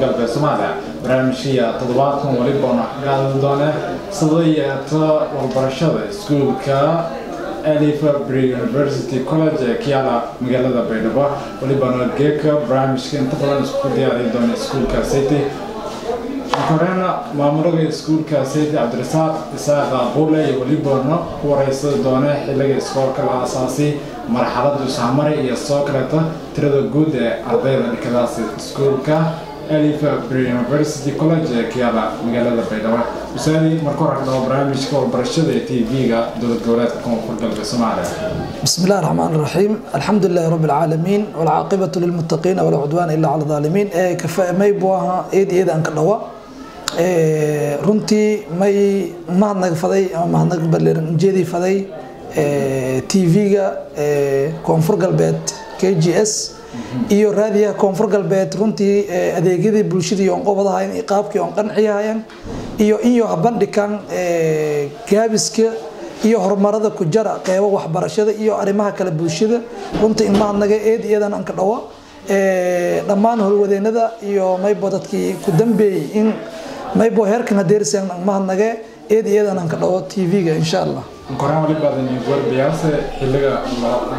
galbeed soomaaliya barnaamijkiya toddobaadkan weliba na qaadan doone sida yeeta warbarashada iskuulka alifa bri university college. Ee ka yaalla magaalada baydhabo welibana geeka barnaamijka inta badan isku diyaari doona iskuulka city. Horena maamulaga iskuulka sayid cabdirasaaq isaaq buule iyo welibana ku wareysada doone xilliga iskoolka la asaasay marxalada saamare iyo soo kaleeta tirada guud ee ardayda dhikadaas iskuulka alifa bri university college ee ka yaala magaalada baydhabo usaadi marka hore kadhabo barnaamijka warbarashada ee tv-ga dowlad goboleedka koonfur galbeed soomaaliya بسم الله الرحمن الرحيم الحمد لله رب العالمين والعاقبة للمتقين ولا عدوان إلا على الظالمين كفاء ما يبوها إيد إيد أنك دوا runtii may mahadnaq faday ama mahadnaq baleeran ujeedii faday tv-ga koonfur galbeed k g s iyo raadiyaha koonfur galbeed runtii adeegyadii bulshadii oon qobadahayn iyo qaabkii oon qanciyahayan iyo inyo habandhikan gaabiska iyo horumarada ku jara qeybo waxbarashada iyo arrimaha kale bulshada runtii in mahadnaga eed iyadan anka dhawa dhammaan howlwadeenada iyo maybo dadkii ku dambeeyey in maybo heerkan hadeerisan mahadnage eed iyadan anka dhawo tv-ga insha allah koraan wali badan warbiyaase xilliga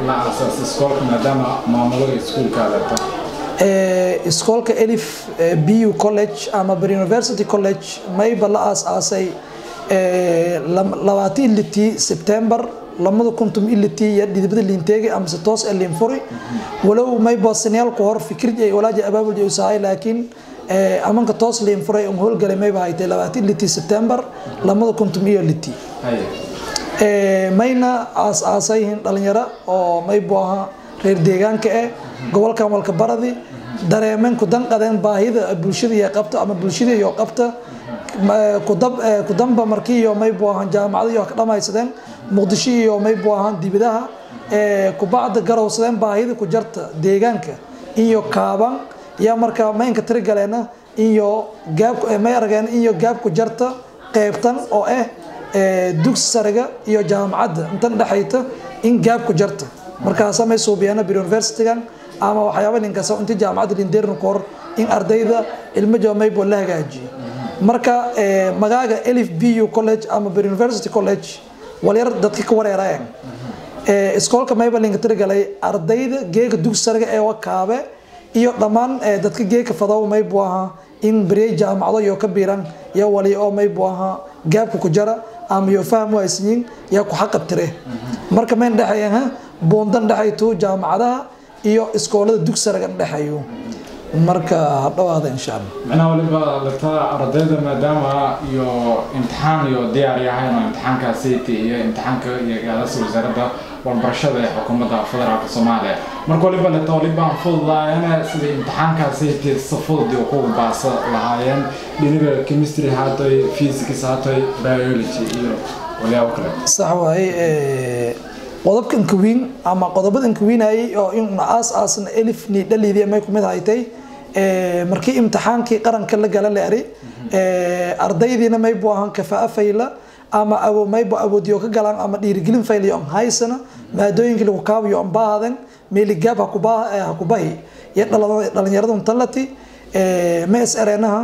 la asaasay iskoolka maadaama maamulada iskuulka adeegto iskoolka elif bu college ama ber university college mayba la aas-aasay labaatan litii september lamada kuntum ilitii iyo dhidibada liinteegi amase toos ee liinfuri. Walow maybo siniyaalku hor fikrij ay walaaji abaabul usahay laakiin amanka toos liinfuray un howlgalay mayba haytay labaatan litii september lamada kuntum iyo litii mayna aas-aasayhin dhalinyaro oo maybo aha reer deegaanka eh gobolkan walka baradi. Dareemeen ku danqadeen baahida bulshada iyo qabta ama bulshada iyo qabta kudamba markii iyo maybu ahaan jaamacada iyo ka dhamaysadeen muqdisho iyo maybu ahaan dibadaha kubacda garowsadeen baahida ku jarta deegaanka iyo kaaban yaa markaa maynka tirigaleena iyo gaab may arageen iyo gaab ku jarta qeybtan oo ah dugsi sariga iyo jaamacadda intan dhexayta in gaab ku jarta markaasa may suubiyaana bir universitygan ama waxyaaba ninkaas intii jaamacadda lindeerna kahor in ardayda ilmo joomaybo la hagaajiyo. Marka magaaga elif bu college ama ber university college walyar dadka ka wareerayeen iskoolka mayba linka tirigalay ardayda geeka dugsi sariga ee wakaabe iyo dhammaan dadka geeka fadow maybu ahaa in beryey jaamacado iyo ka biiran iyo wali oo maybu ahaa gaabka ku jara ama iyo faham waaysiyin yaa ku xaqabtire marka mayn dhexeeyan buundan dhexaytu jaamacadaha iyo iskoolada dugsi sariga dhexeeyo marka hadhawaada insha allah. Micnaha waliba lata ardayda maadaama iyo imtixaan iyo diyaar yahayn oo imtixaankaasiti iyo imtixaanka iyo gaadasa wasaaradda warbarashada ee xukuumadda federaalka soomaaliya marka waliba lata waliba aan fududaayana sida imtixaankaasiti si fudud iyo ku baasa lahaayeen dhiniga chemistry haatoy physics haatoy biology iyo walyaabo kale sax waaye qodobka inkawiin ama qodobada inkawiinayay oo in aas aasna elif ni dhaliidii may kumid haytay markii imtixaankii qaranka la gala la eri ardaydiina maybu ahaan kafaa fayla ama maybu awoodiyo ka galaan ama dhiirigelin fayliyo on haysana maadooyinkii lagu kaabiyo on baahaden meeligaab hakubahi iyo dhalinyarada untalati ma is ereenaha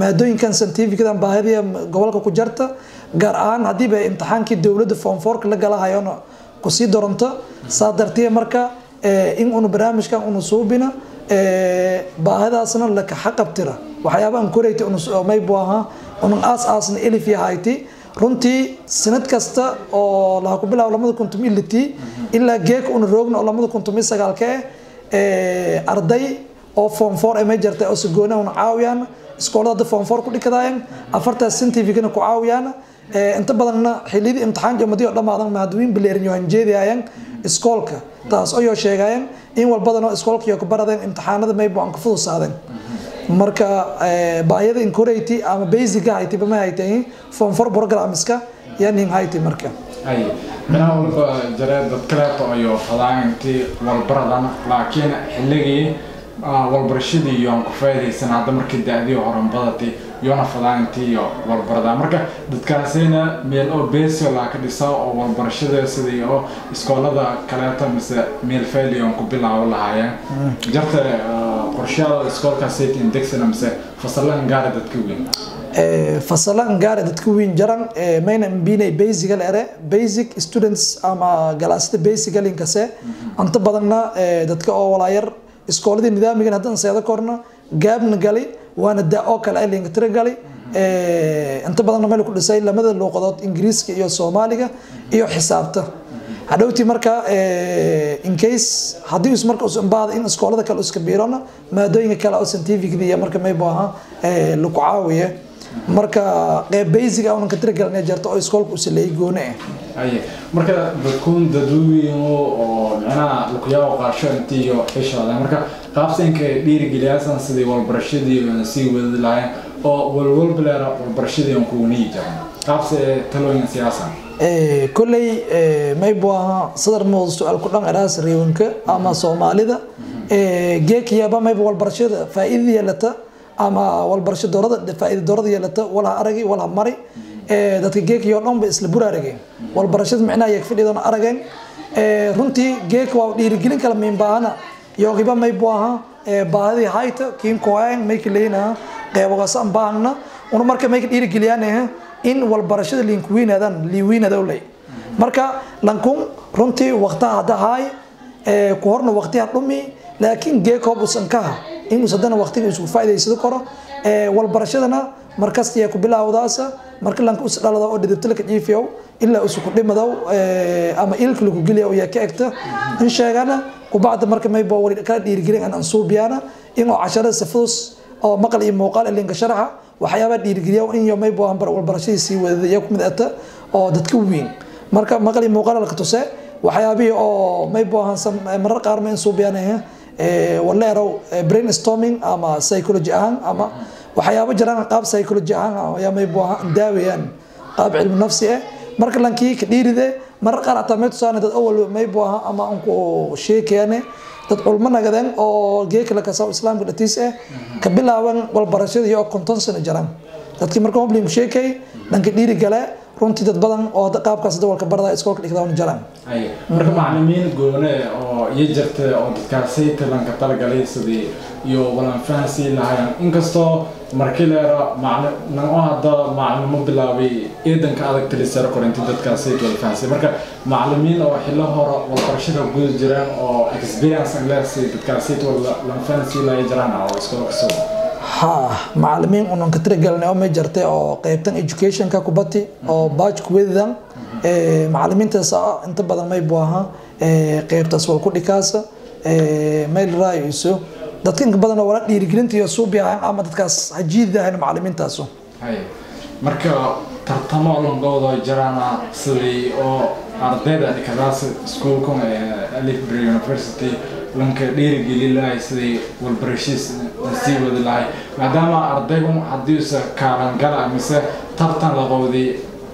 maadooyinkan scientificadan baahidii gobolka ku jarta gaar ahaan haddiiba imtixaankii dowladda foomfoorka la galahayona ku sii doronto. Saa dartiya marka in unu barnaamijkan unu suubina baahidaasna laka xaqabtira waxyaabahan koreyta maybu ahaa. Aas aasna elif yahayti runtii sanad kasta oo laha ku bilaabo lamada kuntum ilitii ilaa geeka una roogna oo lamada kuntum iyo sagaalka eh arday oo form four ee may jartay oo sagoona una caawiyaan iskoolada form four ku dhikadaayeen afartaas scientificna ku caawiyaan inta badanna xiliyadii imtixaan jamadiyo dhamaadan mahadwiin bileerin yohan jeediayaan iskoolka taas ayoo sheegayeen in walbadanoo iskoolka iyo ka baradeen imtixaanada maybo aan ka fudusaadeen marka baayada incorati ama basica hayti bama haytay form four programska yanin hayti marka. Ay micnaha waliba jaree dad kaleeto ayo fadaan intii walbaradan laakiin xilligii walbarashadii iyo aan ku faa'idaysan hadda markii da-dii horan badatay yoona fadaan intii iyo walbaradaa marka dadkaasina meel oo beesio laa ka dhisa oo walbarashada sidii oo iskoolada kaleeto mise meel failion ku bilaabo lahaayeen. Jarta qorshaada iskoolkaasayt indegsana mise fasalan gaara dadka weyn. Fasalan gaara dadka weyn jaran mayna mbinay basic ere basic students ama galaasida basic linkase anta badanna dadka oo walaayar iskooladii nidaamigan haddaan seeda korna gaabna gali waana da oo kale linka tira gali. Inta badanna meel ku dhisay lamada luuqadood ingiriiska iyo soomaaliga iyo xisaabta hadhowtii marka incase haddii us marka usanbaada in iskoolada kale iska biirona maadooyinka kale scientificda iyo marka maybu aha lagu caawiye. Marka qeyb basic ah unan ka tira galanay jarta oo iskoolka usaleeyay gooni ah aye. Marka dadkuun dadweyno oo micnaha lukuyaabo qaasho intii iyo xishooda marka qaabsanka dhiirigeliyaasaan sidii walbarashadii sii wadi lahayn oo walwalbaleera walbarashadii aan kuwaniyi jiran qaabse talooyin siyaasan kolley maybu aha sadar mooda su'aal ku dhan eraas reewanka ama soomaalida. Geekiyaba mayba walbarashada faa'iida yeelata ama walbarasho doorada faa'iida doorada yeelata walaha aragi walaha mari. Dadka geekiyo dhan ba isla buraarageen walbarashada micnaha yeeg fadhiidona arageen. Runtii geek waa dhiirigelin kala miinbaahana yogiba maybu aha baahidii hayta kiin koang mayka leynaha qeybogasan baahna. Una marka mayka dhiirigeliyaan in walbarashada liinkuwiinaadan liiwiinadowley marka lankun runtii waqtaha hadda haay ku horna waqtiha dhumi laakiin geekoob usan kaha inuu haddana waqtiga isku faa'iidaysado karo walbarashadana markastiya ku bilaawdaasa marka lanka us dhalada oo dhidibtalka jiifiyow ilaa usu ku dhimadow ama ilka lagu geliya yaa ka egta. In sheegana kubacda marka mayba wali kala dhiirigelin aan ansuubiyana inuu casharada safudus oo maqal iyo muuqaal ilinka sharaxa waxyaabaa dhiirigeliya in iyo mayba walbarashadii sii waddada iyo kumid ata oo dadka weyn. Marka maqal iyo muuqaal laka tuse waxyaabihii oo mayba ahaan marar qaar ma insuubiyanahe waleerow brainstorming ama psychology ahaan ama waxyaabo jiraan qaab psychology ahaan ayaa maybu ahaan daawayaan qaab cilmi nafsi ah marka lankii ka dhiiride marar qaar hataa may tusaane dad awal maybu ahaa ama anku sheekayane dad culmo nagadeen oo geeka la kasaw islaamka dhatiis ah ka bilaaban walbarashada iyo konton sano jiraan dadkii marka hoblin sheekay dhanka dhiiri gale runtii dad badan oo qaabkaas dawalka barada iskoolka dhigdaan jiraan marka macalimiin goone oo iyo jirta oo dadkaasay talanka talagalay sidii iyo walan fahansi lahayn inkastoo markii leera macalin hadda macalimo bilaabay eedanka adag talisar korinti dadkaasay wala fahansi. Marka macalimiin oo xillo hore walbarashada guda jiraan oo experience ang leersay dadkaasay wala lan fahansi lahayn jiraan oo iskoolka soo ha macalimiin unan ka tiragalnay oo may jartay oo qeybtan educationka kubati oo baaj kuwedidan macalimiintaas inta badan may buu ahaa. Qeybtaas wal ku dhikaasa mayl raayayso. Dadka inka badan wala dhiirigelinta iyo suubi ahaan ama dadkaas hajiidi ahayn macalimiintaasu. Marka tartamo longooda jiraana sidii oo ardayda dhikadaas iskuulkan alifbury university lanka dhiirigeli lahay sidii walbarashiis sii wadi lahay maadaama ardaygu haddiisa kaalangala mise tartan laqowday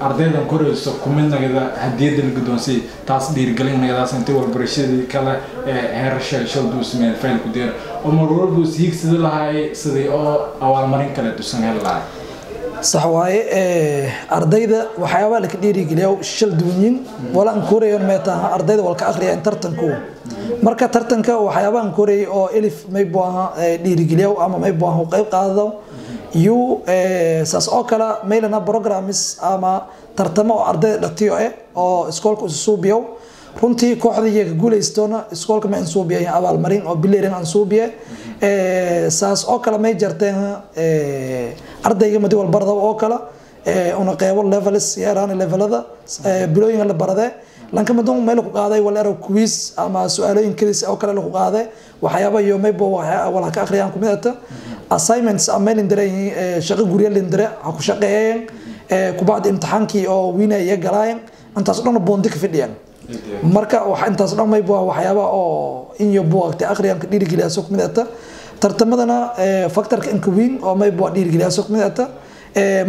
ardaydan korayso kumid nagada hadiyada la guddoonsay taas dhiirigelin nagadaas intii walbarashadii kale ee heerasha shalduus meel fayl ku deer oo mar walba is hiigsidi lahay sidii oo abaalmarin kale dusan heli lahay sax waaye ardayda waxyaabaa laka dhiirigeliya shal duwanyin wala aan korayo meetaha ardayda walka akhriya in tartanku. Marka tartanka waxyaabaan korayay oo elif maybu aha dhiirigeliya ama maybu aha qayb qaadado iyo saas oo kale maylana programs ama tartamo oo ardayda dhatiyo eh oo iskoolka isusuubiyow runtii kooxda iyaga guulaystoona iskoolka ma insuubiya abaalmarin oo bilerin ansuubiye saas oo kale may jarteen ardayga madi walbarada oo kale una qeybo levels yaraan levelada bilooyinka la barade lanka madon meel ku qaaday waleero quiz ama su'aalooyin kadis oo kale lagu qaaday. Waxyaaba iyo maybo wala ka akhriyaan kumid ata. Assignments ama lindire shaqo guriga lindire ha ku shaqeeyeen kubacdi imtixaankii oo wiina iyo galaayeen. Intaas dhan boondi ka fidhiyaan marka intaas dhan maybo waxyaaba oo in iyo buugta akhriyaan ka dhiirigeliya soo kumid ata tartamadana factorka inka weyn oo maybo dhiirigeliya soo kumid ata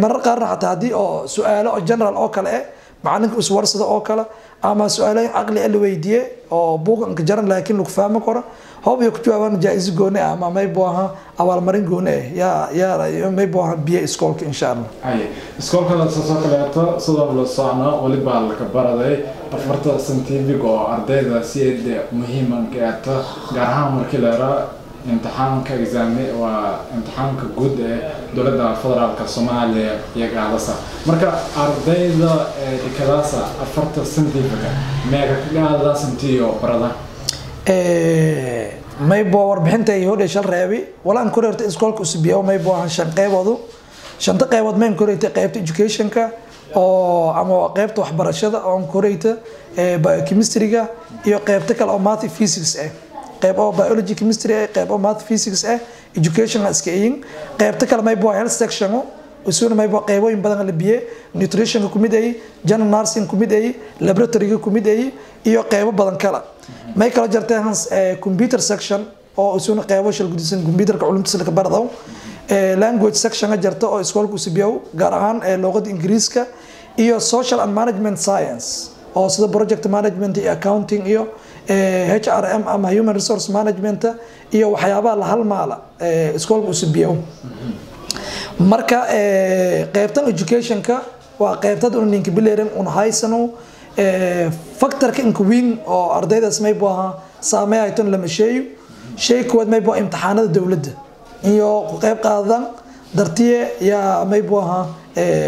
marar qaarna xataa haddii oo su'aalo general oo kale eh macalinka iswarsada oo kale ama su'aalayn caqli a la weydiiye oo buuganka jaran laakiin lagu fahmi karo hoob iyo ku jawaabaan jaa-iso gooni ah ama maybu ahaa abaalmarin gooni ah yaa yaa maybu ahaa biyo iskoolka insha allah. Haye iskoolkada saasoo kaleeto sidoo la socno welibaa laka baraday afarta scientific oo ardayda si ede muhiimanka eeta gaar ahaan markii la yaraa imtixaanka exaame waa imtixaanka guud ee dowladda federaalka soomaaliya iyo gaadasa marka ardayda ee dhikadaasa afarta scientifica meega kagaadaasantiyo barada maybo warbixinta iyo hodhe shal reebi walaan korerta iskoolka usubiya maybo ahan shan qeyboodu shanta qeybood mayn koreyta qeybta educationka oo ama qeybta waxbarashada oo koreyta biochemistryga iyo qeybta kale oo math physics ah qeyb oo biology chemistry ah qeyb oo math physics ah education iska iyin qeybta kale maybo health section usuna maybo qeybooyin badan la biye. Nutritionka kumid ay general nursing kumid ay laboratoryga kumid ay iyo qeybo badan kala may kala jartay computer section oo isuna qeybo shal gudisan computerka culumtiisa laga baradaw language section jarta oo iskoolka usubiyow gaar ahaan luqada ingiriiska iyo social and management science oo sida project management iyo accounting iyo HRM ama human resource management iyo waxyaabaha la halmaala iskoolka usubiyow marka qeybtan educationka waa qeybtad un ninka bileeran un haysano factorka inka weyn oo ardaydaas maybu ahaa saameey hayton lama sheeyo. Shay kuwaad maybu imtixaanada dowladda iyo qeyb qaadan dartiye yaa maybu ahaa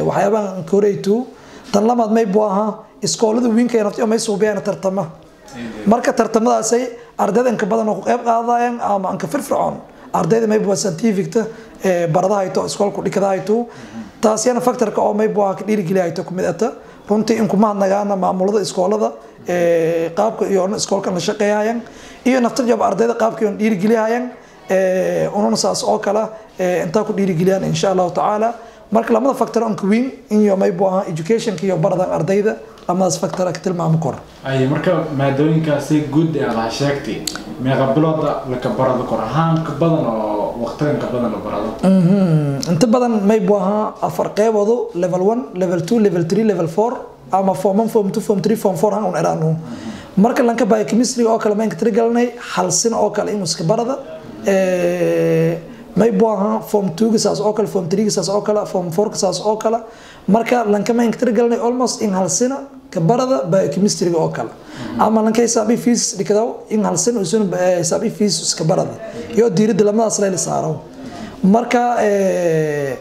waxyaabaha inka horeytu tan lamaad maybu ahaa iskoolada wiinka nafti may suubiyaan tartama. Marka tartamadaasay ardayda inka badan oo ku qeyb qaadayaan ama inka firfircoon ardayda maybu scientificta barada hayto iskoolku dhikada hayto. Taasiyana factorka oo maybu ahaa ka dhiirigeliya hayto kumid ata. Runtii in kuma hadnagaana maamulada iskoolada qaabka iyo iskoolkan la shaqeeyayaan iyo naftar jaba ardayda qaabka iyo dhiirigeliyayaan ununa saas oo kale intaa ku dhiirigeliyaan insha allahu tacaala. Marka lamada factor onka weyn iyo maybu ahaa educationka iyo baradan ardayda lamadaas factor ka tilmaami karo ay marka maadooyinkaasi guud ee aad sheegtay meeqa bilooda laka barado kor ahaan ka badan oo waqtigan ka badan la barado? Inta badan maybu ahaa afar qeyboodu level one level two level three level four ama form one form two form three form four han un eraanu. Marka lanka biochemistry oo kale maynka tirigalanay hal sin oo kale in iska barada maybu ahaa form two saas oo kale form three saas oo kale form four saas oo kale. Marka lanka maynka tirigalanay almost in hal sina ka barada biochemistry oo kale. Ama lanka hisaabi fees dhikadaw in hal sin usun hisaabi fees iska barada iyo diirida lamadaas la saaro marka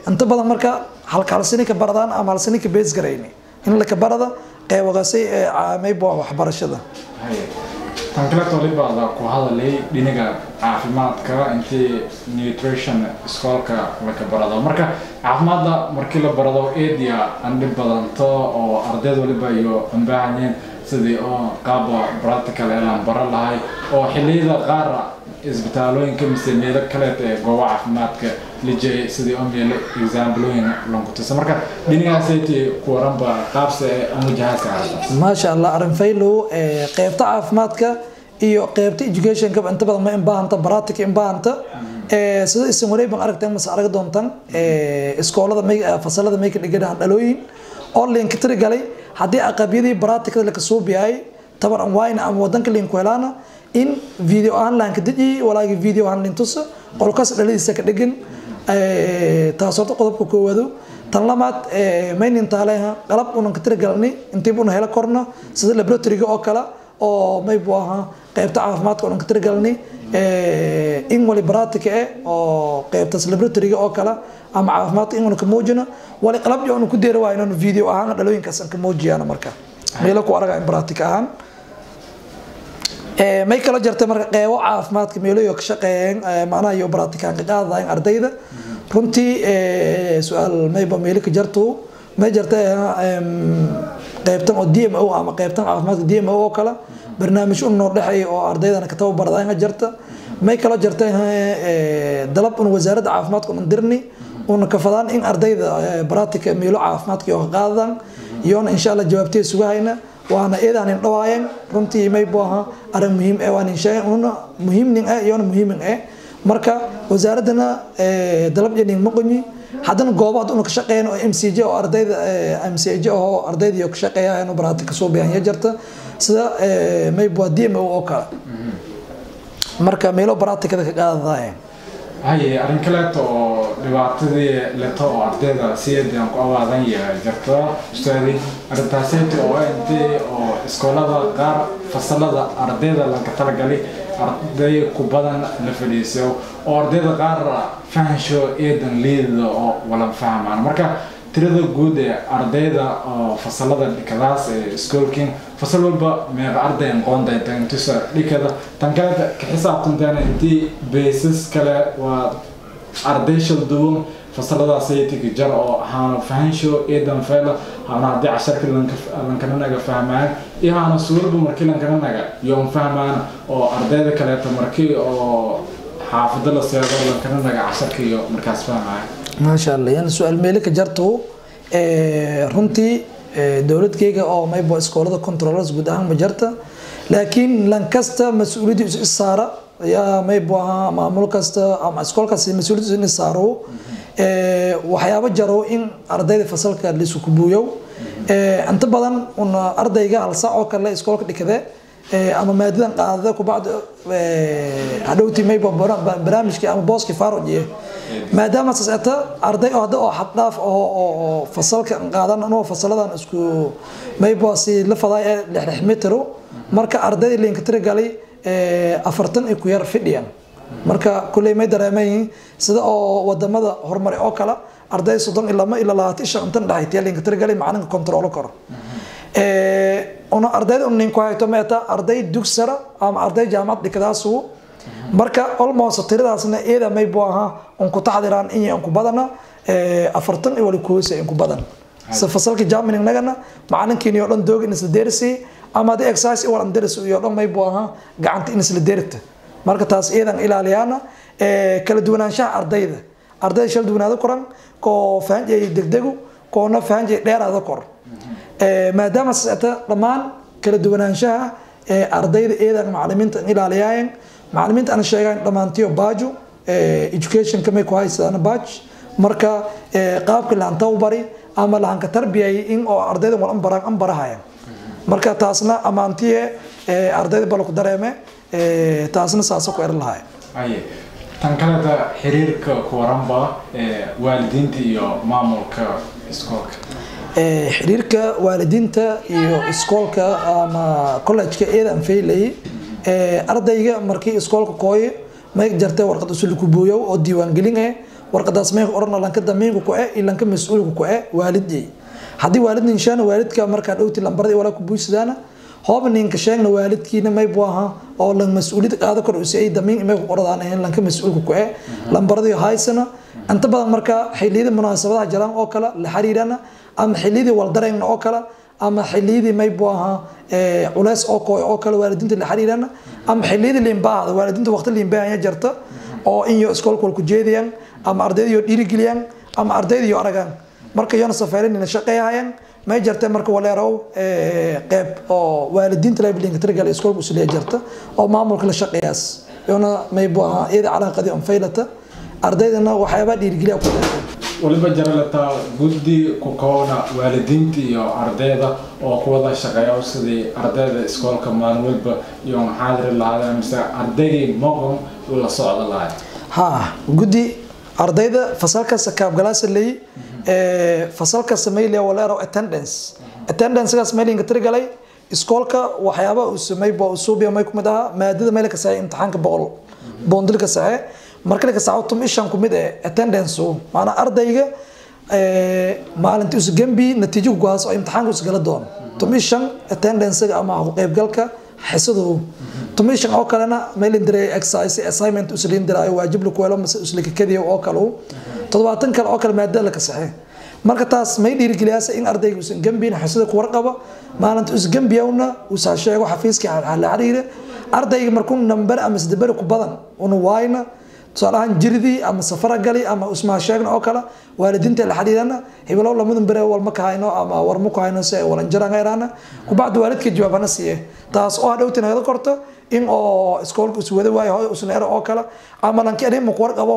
inta badan marka halka hal sini ka baradaan ama hal sini ka base garayni in la ka barada qeybagaasay maybu waxbarashada tan kaleeto walibaada ku hadalay dhinaga caafimaadka intii nutrition iskoolka laka barado. Marka caafimaadda markii la barado edia aan dhib badanto oo ardayda waliba iyo anbaahanyeen sidii oo qaaba practical ee laan baro lahay oo xilliyada qaar isbitaalooyinka mise meelo kaleet ee goobo caafimaadka lijay sidii oo meelo examblooyin lankutisa marka dhinagaasaytii ku waranba qaabse maasha allah arrin faylow qeybta caafimaadka iyo qeybta educationka inta badan ma imbaahanta baratika imbaahanta sida isan wareey baan mase arag doontan iskoolada may fasalada may ka dhigan dhalooyin. Oo linka tiri galay haddii aqabyadii baratikada la ka soo biyay taban aan wayna ama wadanka linku helaana in video ahaan deji walaagi video ahaan lintusa qolkaas dhaladiisa ka dhigan taas horta qodobka koowaado tan lamaad maynin taaleha qalab unan ka tirigalnay intiib una helo korna sida laboratoryga oo kale oo maybu ahaa qeybta caafimaadka unan ka tirigalnay in wali baratika eh oo qeybtaas laboratoryga oo kale ama caafimaadka in una ka muujino wali qalab jo unu ku deeri waayo inanu video ahaan dhalooyinkaas aan ka muujiyaan marka. Meelo ku araga in baratika ahaan may kala jartay marka qeybo caafimaadka meelayo ka shaqeeyeen macnaha iyo baraatikaan ka qaadayeen ardayda. Runtii su'aal mayba meelo ka jarto may jartay qeybtan oo d m o ama qeybtan caafimaadka d m o oo kale barnaamij u noo dhexeeya oo ardaydana ka tababaradayn jarta. May kala jartay dalab un wasaaradda caafimaadka un dirni una kafadaan in ardayda baraatika meelo caafimaadka iyo ka qaadadaan iyoona insha allah jawaabtee sugahayna waana eedaan indhawaayeen runtii maybu ahaa arrin muhiim eh waan insheegay una muhiimnin eh iyoona muhiimin eh. Marka wasaaradana dalab janing maqonyi haddana goobo hadda unu ka shaqeeyan oo m c j oo ardayda m c j oo ardayda ka shaqeeyayan baraati ka soo bixanya jirta sida mayba d m o oo kale. Marka meelo baraatikada ka qaadadaayeen haye arrin kaleeto oo dhibaatadii leto oo ardayda siyadan ku awaadan yahay. Jirta ustaadi arrintaaseti oo intee oo iskoolada qaar fasalada ardayda laga talagalay arday ku badan la fadhiiso oo ardayda qaar fahansho eedan liidada oo walan fahmaan. Marka tirada guud ee ardayda fasalada dhikadaas ee iskoolkin fasal walba meeqa arday qoonda intisa dhikada tan kale ka xisaabtanteena intii baysas kale waa arday shal duwan fasaladaas aytiga jar oo haana fahansho eedan fayla haana haddii casharka lankananaga fahmaan iyo haana suuradba markii lankananaga yoon fahmaan oo ardayda kaleeto markii oo xaafado la seedo lankananaga casharka iyo markaas fahmaya maasha allah yan su'aal meeli ka jarto runtii dowladkeyga oo maybo iskoolada controllers guud ahaan ma jarta laakiin lan kasta mas'uuliyadda isu isaara yaa maybo ahaa maamul kasta ama iskool kasta mas'uuliyadda isu isaaro waxyaabo jaro in ardayda fasalka lisu kubuuyow inta badan ardayga hal saac oo kale iskoolka dhikade ama maadadan qaadada kubacda hadhowtii maybo barnaamijkii ama booskii faarojiye maadaama saseta arday oo hadda oo xad dhaaf oo fasalka qaadan anoo fasaladan isku maybo si la faday ee lixlix mitro marka ardayda linka tiragalay afartan iyo ku yar fidhiyan marka kulley may dareemayiin sida oo waddamada horumari oo kale arday soddon iyo lama ilaa labaatan shan intan dhexaytiya linka tiragalay macalinka controlo karo ardayda un nin ku hayto meeta arday dugsara ama arday jaamacad dhikadaasu. Marka almost tiradaasna iyada maybu ahaa un ku taxdiraan in un ku badana. Afartan iyo wali kuhoose in ku badan. Se fasalka jaamining nagana macalinkiini oo dhan dooga in isla deerisi ama haddii exercise iyo walan deris iyo dhan maybu ahaa gacanta in isla deerita marka taas iyadan ilaaliyaana kala duwanaanshaha ardayda. Ardayda shal duwanaado koran koo fahanjay degdegu koona fahanjay dheeraada kor maadaama sata dhammaan kala duwanaanshaha ardayda iyadan macalimiinta ilaaliyaayeen macalimiinta ana sheegaan dhammaantiyo baajo educationka may ku haysadaan baaj marka qaabka lahanta u bari ama lahanka tarbiyay in oo ardayda wal anbaraan an barahayaan marka taasna ammaantiye ardayda bala ku dareeme taasna saasa ku eran lahaay. Aye. Tan kaleta xiriirka kuwaranba waalidiinta iyo maamulka iskoolka xiriirka waalidiinta iyo iskoolka ama collejka eedan faylay ardayga markii iskoolka kooye may jartay warqad usul kubuuyow oo diiwaangelin eh warqadaas may oran lanka damiinka ku eh ilanka mas'uulka ku eh waalidii. Haddii waalid ninshaana waalidka markaa dhowti lambarada walaa ku buuysadaana hooba ninka sheegna waalidkiina may buu ahaa oo lan mas'uuliyad qaado kor usay damiin imay ku qoradaan ahayn lanka mas'uulka ku eh lambaradii haysana. Inta badan marka xilliyada munaasabadaha jiraan oo kale la xiriirana ama xilliyadii waldareen oo kale ama xilliyadii may buu ahaa culays oo kooy oo kale waalidiinta la xiriirana ama xilliyadii liinbaahda waalidiinta waqti liinbaahaya jirta oo in yo iskoolka wal ku jeediyaan ama ardayda yo dhiirigeliyaan ama ardayda yo aragaan. Marka yona safarinina shaqeeyahayaan may jirtee marka waleerow qeyb oo waalidiinta libelinka tirigal iskoolka usuliya jirta oo maamulka la shaqeeyaas. Yona may buu ahaa iyada calaaqadii on faylata ardaydana waxyaabaa dhiirigeliya ku jirta waliba jaraletaa guddi ku koobna waalidiinta iyo ardayda oo ku wada shaqeeya sidii ardayda iskoolka maalin walba iyo maxaadiri lahaadeen mise ardaygii moqon la socda lahay ha guddi ardayda fasalkasta kaabgalaasa leey fasalkasta maylia waleero attendance. Attendancekaas maylinka tirigalay iskoolka waxyaaba uu samay boo suubiya may kumid ahaa maadada mayla ka saxay imtixaanka boqol boondil ka saxe marka la ka saxo tum ishan kumid ee attendance maana ardayga maalinta isu gembi natiijo go'aas oo imtixaanka isu gala doon. Tum ishan attendance ama ku qaybgalka xisadu tum ishan oo kalena mailin diray exercise assignment uslin diray waajib lu ku helo mas uslika kadiyo oo kale toddobaatan kale oo kale maadada la ka saxay. Marka taas may dhiirigeliyaasa in ardayga uusan gambin xisada ku warqaba maalinta us gambiyawna uusaa sheego xafiiskii la xiriire ardayga markuu nambar ama isdabari ku badan una waayna tusaale ahaan jiridii ama safara gali ama usmaa sheegna oo kale waalidiinta la xiriirana hibilow lamadan bere walma ka hayno ama warma ku hayno si ay walanjaraan hayraana kubacdi waalidka jawaabana siiye taas oo hadhowti nagada korto in oo iskoolka is wada waayo hoy usna ero oo kale ama lanki anima ku warqabo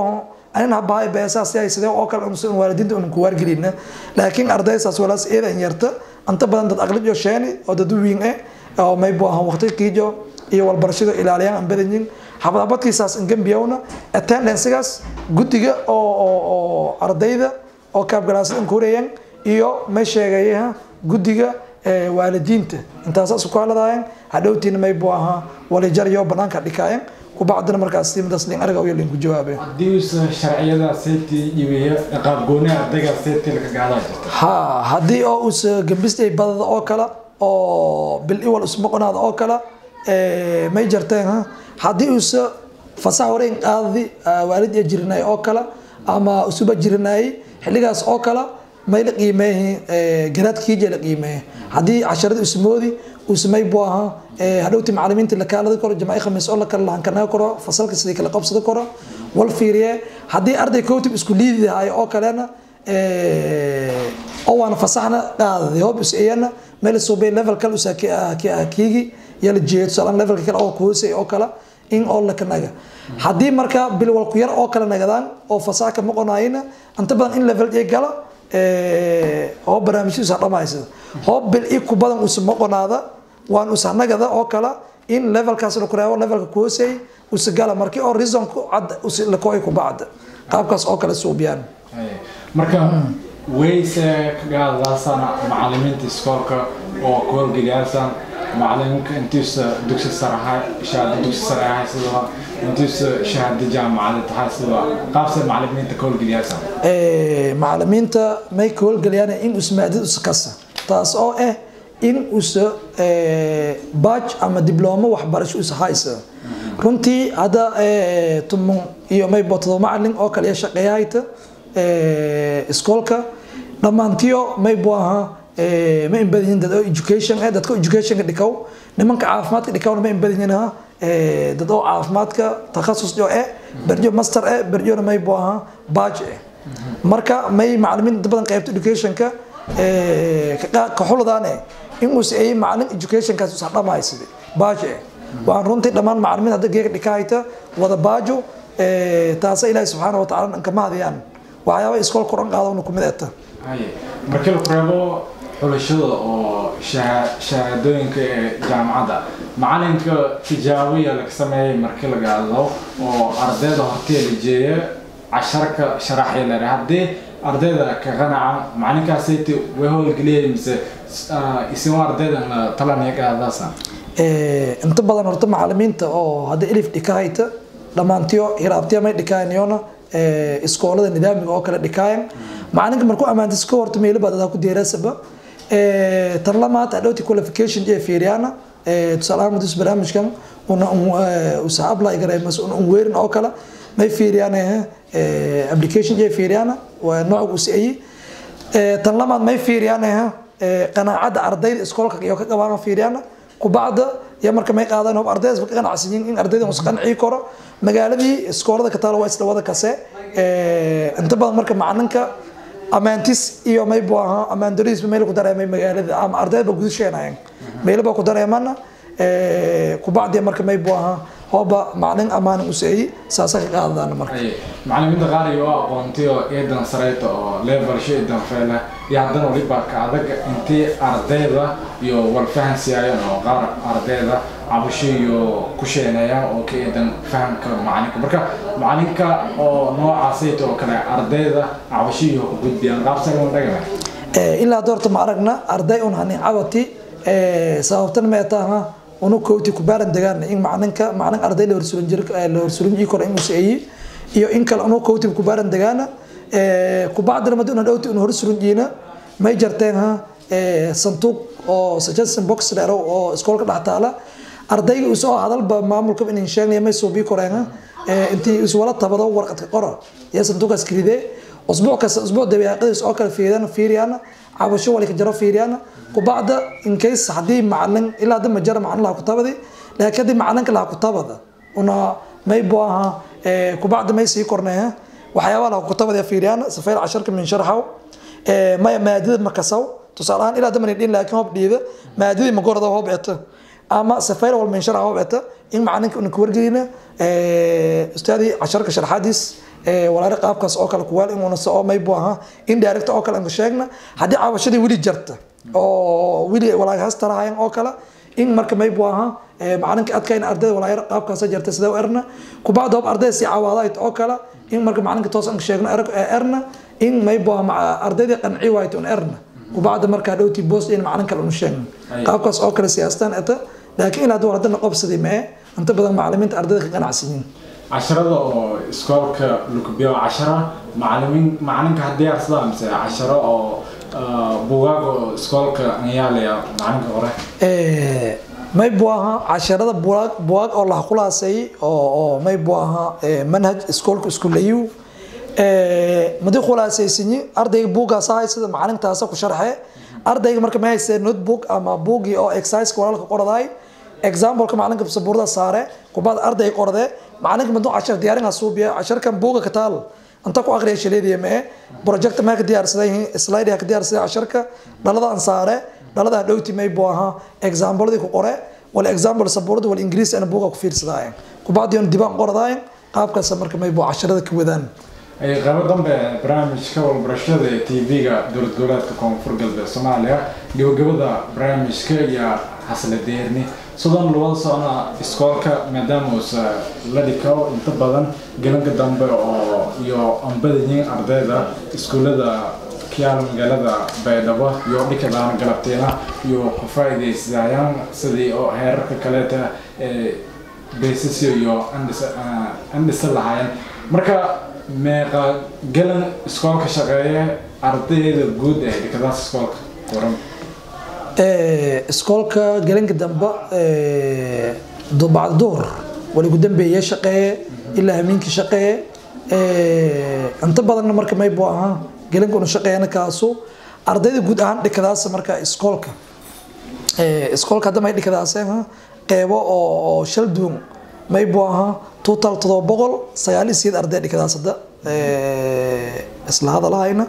anin habahay beesaas yahay sidee oo kale unsan waalidiinta unan ku waargelina laakiin ardaysaas walaas eedan yarta anta badan dad aqlid iyo sheeni oo dad wiin eh oo may buu ahaan waqti kiijo iyo walbarashada ilaaliyaan aan badanyin habadhabadkiisaas ingambiyowna attendancegaas guddiga oo ardayda oo kaabgalaasada inkuurayaan iyo may sheegayaha guddiga waalidiinta. Intaasaas ku hadladaayan hadhowtiina may buu ahaa walijar iyo banaanka dhikaayan. Kubacdina markaas timadaas lin ariga iyo linku jawaabeen. Haddii sharciyada seeftii iibiyo qaab gooni ardayga seeftii laga gaadaa jirta? Ha haddii oo uusa gambistay badada oo kale oo bil iwal usmaqonaada oo kale may jarteen ha? Haddii uusa fasax horeyn qaadadi waalid iyo jirinay oo kale ama usuba jirinayay xilligaas oo kale may la qiimeehi garaadkiija la qiimeehe haddii casharada usmoodi usamay buu ahaa hadhowti macalimiinta la kaalada koro jamaaci khamiis oo la kala lahankanaga koro fasalka sidii kala qabsada koro wal fiiriye. Haddii arday kowtib isku liididahay oo kalena oo waana fasaxna qaadadi hoob is iyana meel suubay level kale usaa kiigi yala tusaale levelka kale oo kuhoosay oo kale in oo la kanaga haddii marka bil walku yar oo kale nagadaan oo fasax ka maqonayna inta badan in level ay gala oo barnaamijyadiisa dhamaysada hoob bil i ku badan usa maqonaada waan usa nagada oo kale in levelkaas la kureebo levelka kuhoosay usa gala markii oo reason ku cad usa la kooy ku bacda qaabkaas oo kale suubiyaan marka wayse kagaadlaasana macalimiinta iskoolka oo ku macaliminka intiisa dugsi sare ahay shahaado dugsi sare ahay sidoo intiisa shahaado jaamacada tahay sidoo qaabse macalimiinta ka howlgeliyaasan macalimiinta may ka howlgeliyaan in us maadid us kasa taas oo ah in usa baaj ama diblooma waxbarasho us haysa runtii hadda tumun iyo maybo todoba macalin oo kale shaqeeyahayta iskoolka dhammaantiyo maybu ahaa ma inbadyihin dad oo education. Eh dadka educationka dhikaw nimanka caafimaadka dhikawna ma inbadyihin ha? Dad oo caafimaadka takhasus jo eh. Berjo master eh. Berjona maybu ahaa baaj eh. Marka may macalimiin inta badan qaybta educationka ka. Xuladaan eh. In uusa ay macalin educationkaas usa dhamaysada baaj eh waan runtii dhammaan macalimiin hadda geega dhikahayta wada baajo taasa ilaahi subxaana wa tacaala kama hadiyaan waxyaaba iskool koran qaadana kumid eta markii la kureebo xulashada oo shahaadooyinka ee jaamacadda macalinka tijaabiya laga sameeyay markii laga hadlo oo ardayda hortee la jeeya casharka sharaxya la haddii ardayda ka qanaca macalinkaasayta way howlgeliyay mise isima ardayda talaniya qaadaasa inta badan horta macalimiinta oo hadda elif dhikahayta dhammaantiyo hiraabtiya may dhikaaniyona iskoolada nidaamiga oo kale dhikaayan macalinka markuu ammaantis ka horta meelo baad ku deeraasaba tan lamaad adhowti qualification ee fiiriyana tusaale ahaan mudus barnaamijkan una usa apply garay mas una weerin oo kale may fiiriyaan application ee fiiriyana waa nooc uu siiyay. Tan lamaad may fiiriyaan qanaacada ardayda iskoolka iyo ka qabaan fiiriyana kubacda ya marka may qaadaan hoob ardaydas ka qanacsan in ardayda uu qancii karo magaaladii iskoolada ka taalo waa isla wada kase inta badan marka macalinka amaantis iyo may buu ahaa. Amaan dariis meel ku dareemay magaalada. Ama ardayda gudasheenayaan meel baa ku dareemana kubacdi marka may buu ahaa. Hooba macalin amaan u seeyay saasa ka qaadadaan marka. Macalimiinta qaar iyo aqoontay oo eedan sareyta oo leversho eedan feela iyo haddana waliba ka adag intii ardayda iyo walfahansiyaayeen oo qaar ardayda cabasho iyo ku sheeneeyaan oo ka eedan fahamka macalinka. Marka macalinka oo noocaasayta oo kale ardayda cabasho iyo ku gudbiyaan qaabsan dhagama ilaa doorta ma aragna arday un hani cabati sababtan meetaha unu kowti ku baaran degaan in macalinka macalin arday la horsulin jir la horsulin ii koro in uu seeyi iyo in kale unu kowti ku baaran degaana ku bacdina madu una dhowti unu horsulin jiina. May jarteen ha sanduuq oo suggestion box dheero oo iskoolka dhex taala ardayga uu soo hadalba maamulka in sheegnay may soo bii koreen intii is wala tabado warqadka qora iyo sanduuqaas kiride usbuuc kasta usbuuc dabiiqadiis oo kale fiiriyana fiiriyana cabasho wali ka jaro fiiriyana kubacda in case haddii macalin ilaa hadda ma jara macalin laha kutabadi laakiin haddii macalinka laha kutabada una may buu ahaa kubacda may sii kornay waxyaabaa laha kutabada fiiriyana safayl casharka min sharxaw. Maadada ma kasaw. Tusaale ahaan ilaa hadda mani dhin laakiin hoob dhiida maadadii ma gorada hoob eta ama safayl wal min sharxa hoob eta in macalinka una ka wargelina ustaadii casharka sharxadiis walaari qaabkaas oo kale kuwaal inuuna soo maybu ahaa indirect oo kale inka sheegna haddii cabashadii weli jarta oo weli walaaga hastarahayan oo kale in marka maybu ahaa macalinka adkayna ardayda walaayar qaabkaasa jarta sida erna. Kubacda hoob ardayda si cawaadayd oo kale in marka macalinka toos inka sheegno erna in maybu ahaa ardaydii qanci waayt un erna. Kubacda markaa dhowti boos in macalin kale unu sheegno. Qaabkaas oo kale siyaastaan eta laakiin ilaa duwar haddana qobsadii mee inta badan macalimiinta ardayda ka ganacsan yihiin casharada oo iskoolka lukubiyo cashara macalimiin macalinka haddii arsadaa mise casharo oo buugaag oo iskoolka ngayaalaya macalinka hore. Maybu ahaa casharada buwaag buwaag oo laha khulaaseey oo oo maybu ahaa manhaj iskoolka isku layiw. Madii khulaasaysinyi ardayga buuggaas ahay sida macalintaasa ku sharxe. Ardayga marka ma haysee notebook ama buuggii oo exerciseka walaalka qoradaay exampleka macalinka sabuurada saare kubad ardayga qordee macalinka maduu cashar diyaarinaa suubiya casharkan buuga ka taal. Inta ku aqriya shaleediya mee project maa ka diyaarsaday slide ka diyaarsaday casharka dhaladaan saare dhaladaa dhowti may buu ahaa exampledii ku qore wal example sabuurada wal ingiriis ana buuga ku fiirsadaayen kubacdiyon dibaan qoradaayen qaabkaas marka may buu casharada ka wadaan. Dambe barnaamijka walbarashada ee tv-ga dowlad goboleedka koonfur galbeed soomaaliya gabagabada barnaamijka iyo xasla sidan lawada socona iskoolka maadaama uusa la dhiko inta badan gelanka dambe oo iyo ambadayin ardayda iskuullada kiyaala magaalada baydhabo iyo dhikadaana galabteena iyo ku faa'iidaysadayaan sidii oo heerarka kaleeta baysasyo iyo andhisa lahaayeen marka meeqa galan iskoolka shaqeeye ardayda guud ee dhikadaas iskoolka waran iskoolka galanka dambe bacda duhur waligu dambeeye shaqeeye ilaa hamiinka shaqeeye inta badanna marka maybu ahaa. Galanka unu shaqeeyana kaasu. Ardayda guud ahaan dhikadaas marka iskoolka iskoolka hadda may dhikadaas qeybo oo shal duun maybu ahaa. Total todoba boqol sagaal iyo sideed arday dhikadaas hadda isla hadalahayna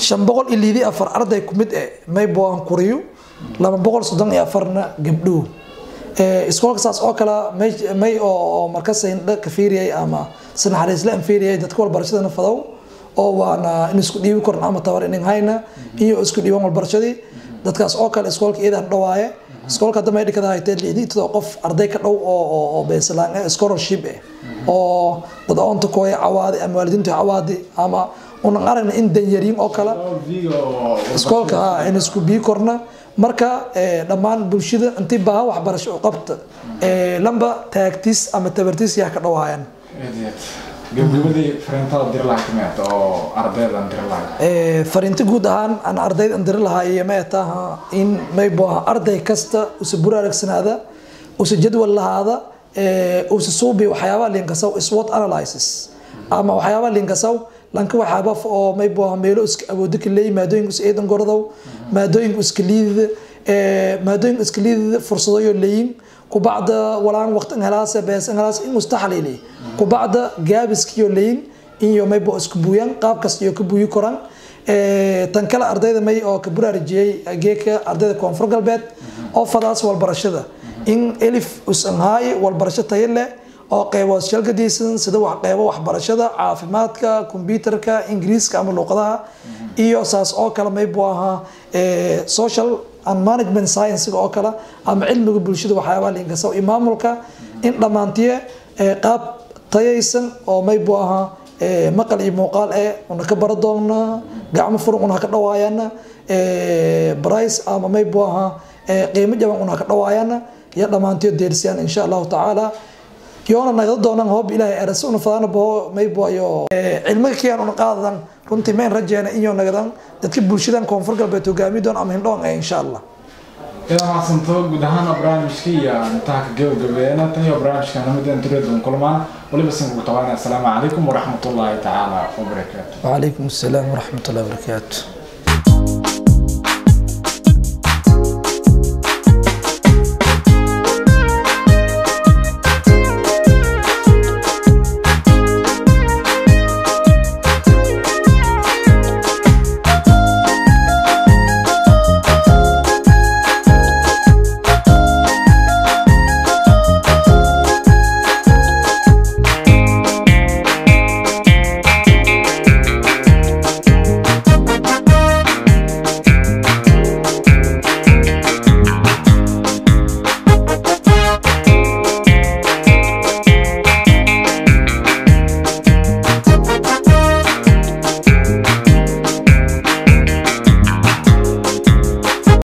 shan boqol iyo liidi afar arday kumid e maybu ahaan kuriyo laba boqol soddon iyo afarna gabdhow. Iskoolka saas oo kale may oo markas indha ka fiiriyay ama sanaxariisla an fiiriyay dadka walbarashadana fadow oo waana in isku dhiibi koran ama tabar inin hayna iyo isku dhiiban walbarashadii dadkaas oo kale iskoolka iyadan dhawaaye. Iskoolka may dhikada haytee liiditado qof arday ka dhow oo beesalaan eh scholarship eh oo dad oonta kooya cawaadi ama waalidiintu cawaadi ama unan aragna in danyariin oo kale. Iskoolka ha in isku bii korna. Marka dhammaan bulshada intii baaha waxbarasho u qabta lamba taagtiis ama tabartiis yaa ka lahayd fariinta guud ahaan aan ardayda diri lahaay meetaha in maybo arday kasta usa buraaragsanaada usa jadwal lahaada usa suubi waxyaabaha linkasaw swot analysis. Ama waxyaabaha linkasaw lanka waxyaaba oo maybo meelo iska awoodo ka leeyi maadooyinka is eedan gordow maadooyinka iska liidida maadooyinka iska liidida fursadayo leeyin. Kubacda walaan waqti helaas bees helaas in mustaxalili kubacda gaabiskiyo leeyin iyo maybo isku buuyan qaab kasta iyo ka buuyi koran. Tan kale ardayda may oo ka buraarajiyey geeka ardayda koonfur galbeed oo fadaas walbarashada. In elif usanhaay walbarasho tayo leh oo qeybo shalgadiisan sida wax qeybo waxbarashada caafimaadka kombyuutarka ingiriiska ama luuqadaha iyo saas oo kale maybu ahaa social and management science oo kale ama cilmiga bulshada waxyaabaha linkasa iyo in dhammaantiye qaab tayaysan oo maybu ahaa maqal iyo muuqaal eh una ka bara doona gacmo furan una ka dhawaayana brice ama maybu ahaa qiimo jaban una ka dhawaayana iyo dhammaantiyo deersiyaan insha allahu tacaala yoona nagada doonaan hoob ilaahay arasuna fadana boho mayboayo eh, cilmiga kiyaan una qaadadan runtii mayn rajeena inyo nagadan dadka bulshadan koonfur galbeed hogaami doon ama hindhoon eh insha allah ida guud ahaana barnaamijka iyo intaha ka gabagabeena tan iyo barnaamijka namida intureedun kulmaan. Waliba sankugu tawaana assalaamu calaykum waraxmatullaahi tacaala wabarakaatu wacalaykum assalaam waraxmatullahi wabarakaatu